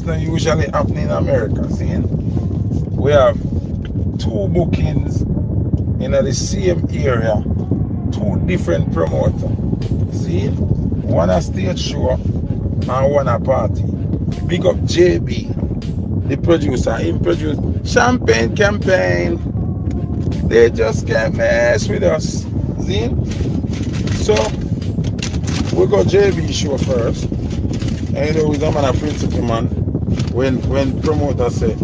this not usually happening in America. See? We have two bookings in the same area, two different promoters. See? One a stage show and one a party. Big up JB, the producer. He produced Champagne Campaign. They just can't mess with us. See? So, we got JB show first. And you know, with a man a principal man, when when promoter say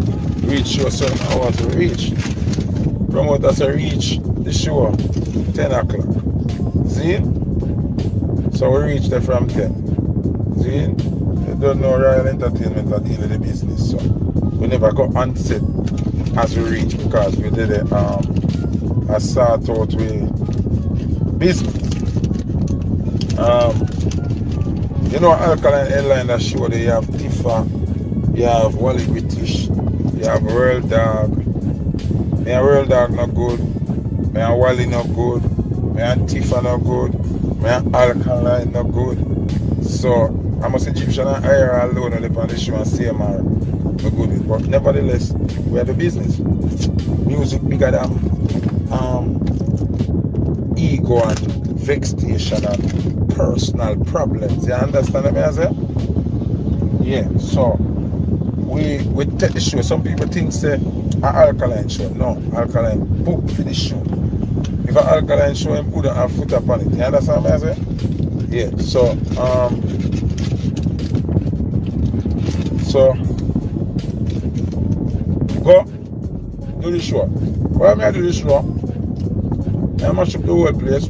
reach show certain hours to reach, promoter say reach the show 10 o'clock. See? So we reach there from 10. See? You don't know Royal Entertainment are dealing the business, so we never got on set as we reach because we did it um a start out with business. Um you know Alkaline Headline that show they have Tifa, you have Wally British, you have World Dog. Me and World Dog not good. Me and Wally not good. Me and Tifa not good. Me and Alkaline not good. So I must Egyptian and IR alone on the show and CMR not good with. But nevertheless, we are the business. Music bigger than um ego and vexation and personal problems. You understand what I say? Yeah, so we we take the show. Some people think say an alkaline show. No, alkaline book for the show. If an alkaline show him put a foot up on it. You understand what I say? Yeah, so um so go do the show. Why am I do the show? I mash up the whole place.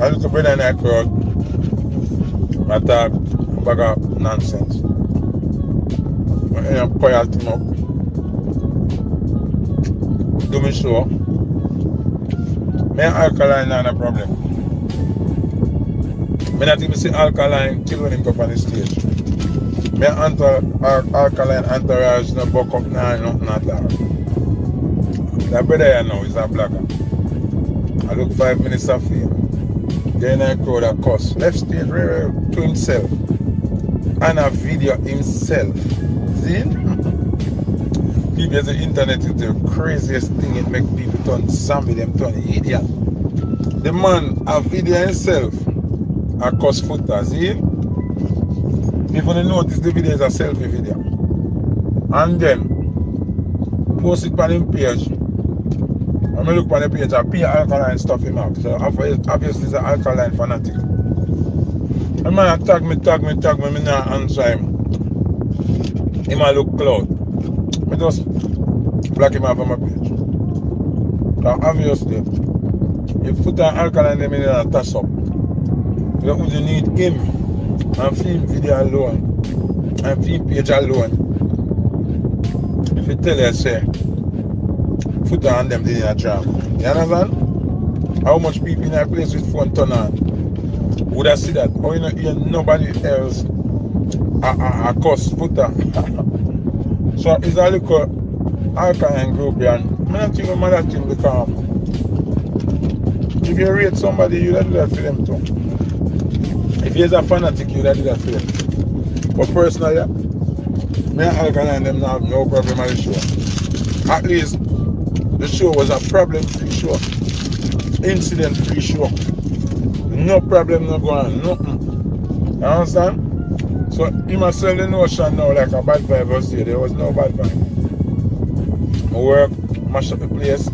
I look brother in that crowd. I talk bag of nonsense. Him up. Do me show. Me alkaline not a problem. Me not even see alkaline him go up on the stage. Me al, alkaline entourage no buck up nah nothing at. That brother here now is a blogger. I look five minutes after fame. Then I crowd a cuss. Left stage right, to himself. And a video himself. See? people the internet is the craziest thing. It make people turn zombie, them turn idiot. The man a video himself. A cuss Foota. See? If you notice the video is a selfie video. And then post it on him page. When I look on the page, I pay alkaline stuff him out. So obviously he's an alkaline fanatic. The man tag me, tag me, tag me, me not answer him. Iman luk cloud. Mi dos blok iman fwa ma pej. Kwa avyos de, e putan alkalan de mi de nan tas up. Dok wou di need im, an fi video alon, an fi page alon. If e you tell her se, putan an dem di nan jam. You anazan? How much people in a place with phone turn on? Would I see that? Or you know, hear nobody else a, cuss Foota. so it's a little alkaline group here and I'm not thinking mother thing because if you rate somebody you do that for them too. If you're a fanatic you do that for them. But personally me and alkaline them now have no problem on the show. At least the show was a problem free show. Incident free show. No problem no going nothing. You understand? So he must sell the notion now like a bad vibe was there. There was no bad vibe. I work, mash up the place.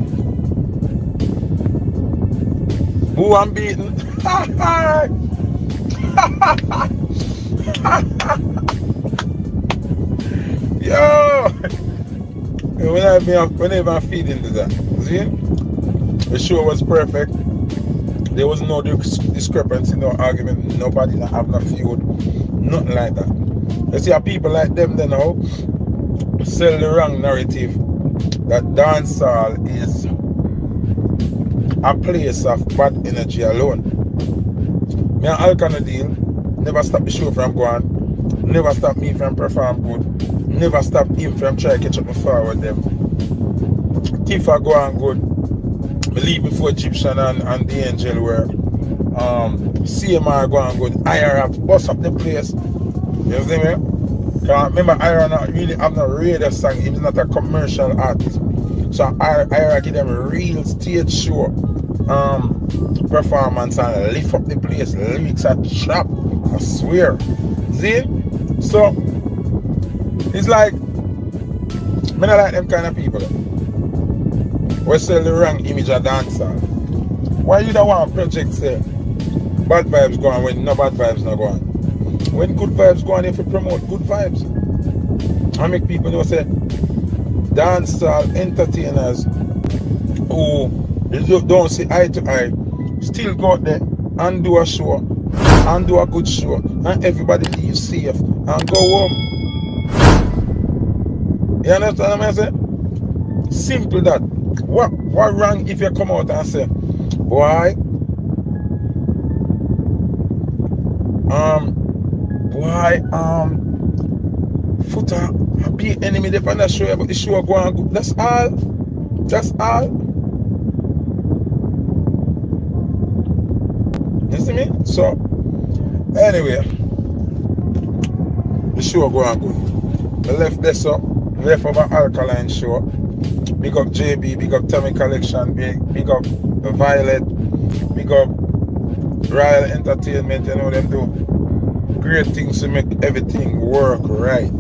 Who I'm beating? Yo! whenever, whenever I feed into that, see? The show was perfect. There was no discrepancy, no argument, nobody not have no feud, nothing like that. You see, people like them, they now sell the wrong narrative that dancehall is a place of bad energy alone. Me and Alcana deal never stop the show from going, never stop me from perform good never stop him from trying to catch up me forward them. Tifa go on good. Believe before Egyptian and, and the angel were um CMR go on good. IRF bust up the place. You see me? Cause remember Ira not really have no radio song, he's not a commercial artist. So Ira give them a real stage show um performance and lift up the place, lyrics are sharp, I swear. See? So it's like me not like them kind of people. We sell the wrong image of dancer. Why you don't want project say bad vibes going when no bad vibes not going? When good vibes go on, if you promote good vibes. I make people know say dancehall entertainers who don't see eye to eye still go there and do a show and do a good show and everybody leave safe and go home. You understand what I'm saying? Simple that. What what wrong if you come out and say, boy, um, why um, Foota, be enemy they find that show, but the show go on good. That's all. That's all. You see me? So, anyway, the show go on good. The left this up, left an alkaline show. Big up JB, big up Tommy Collection, big, big up Violet, big up Royal Entertainment, you know them do great things to make everything work right.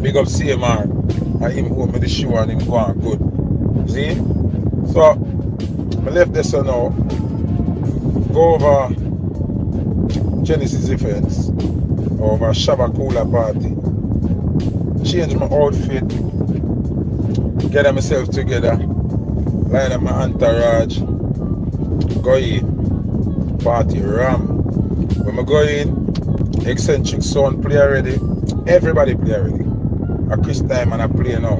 Big up CMR and him home with the show and him go on good. See? So I left this so now. Go over Genesis Events over Shabakula party. Change my outfit. Get myself together. Line up my entourage. Go in. Party ram. When I go in, eccentric sound play already. Everybody play already. A Chris Diamond I play now.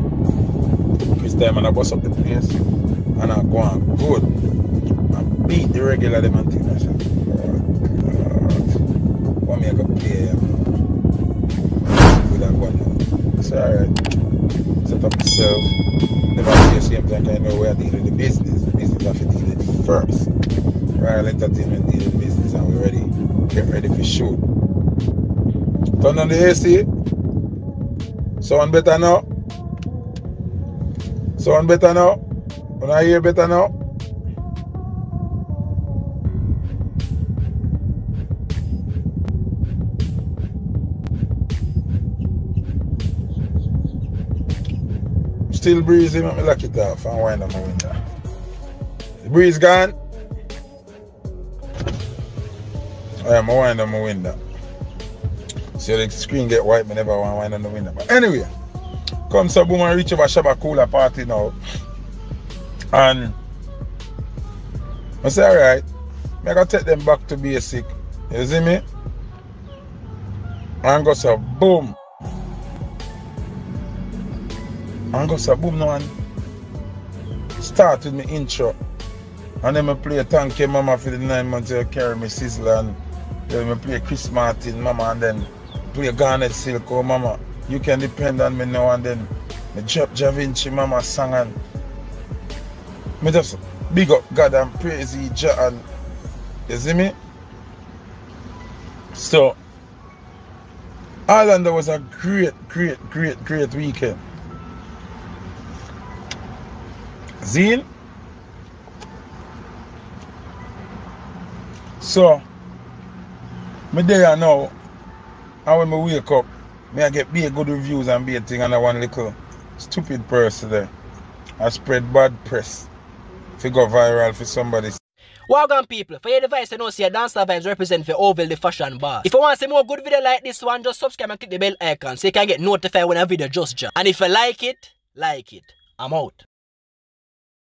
Chris Diamond I bust up the place and I go on good. I beat the regular them and things. I said, oh. What me I go play with that one. It's alright. Set up myself. Never play the same time I know where I deal with the business. The business I have to deal with first. Royal Entertainment deal with business and we ready. Get ready for shoot. Turn on the AC. Sound better now? Sound better now? When I hear better now? Still breezy, let me lock it off and wind up my window. The breeze gone? I am wind up my window. So the screen get white, me never want to wind on the window. But anyway, come so boom and reach over Shabakula party now. And I say, alright, I gotta take them back to basic. You see me? And go so boom. And go so boom now and start with my intro. And then I play Thank You Mama for the nine months you carry me sizzle and then I play Chris Martin Mama and then play Garnet Silk, oh mama, you can depend on me now and then. Me drop Jah Vinci mama song and me just big up God and praise Jah and you see me? So Ireland was a great, great, great, great weekend. Zine? So me there now and when I wake up, me I get be good reviews and be a thing and I one little stupid person there. I spread bad press. If you go viral for somebody. Welcome people, for your device you know see a Dancehall Vibes represent for Oval the fashion bar. If you want to see more good video like this one, just subscribe and click the bell icon so you can get notified when a video just jump. And if you like it, like it. I'm out.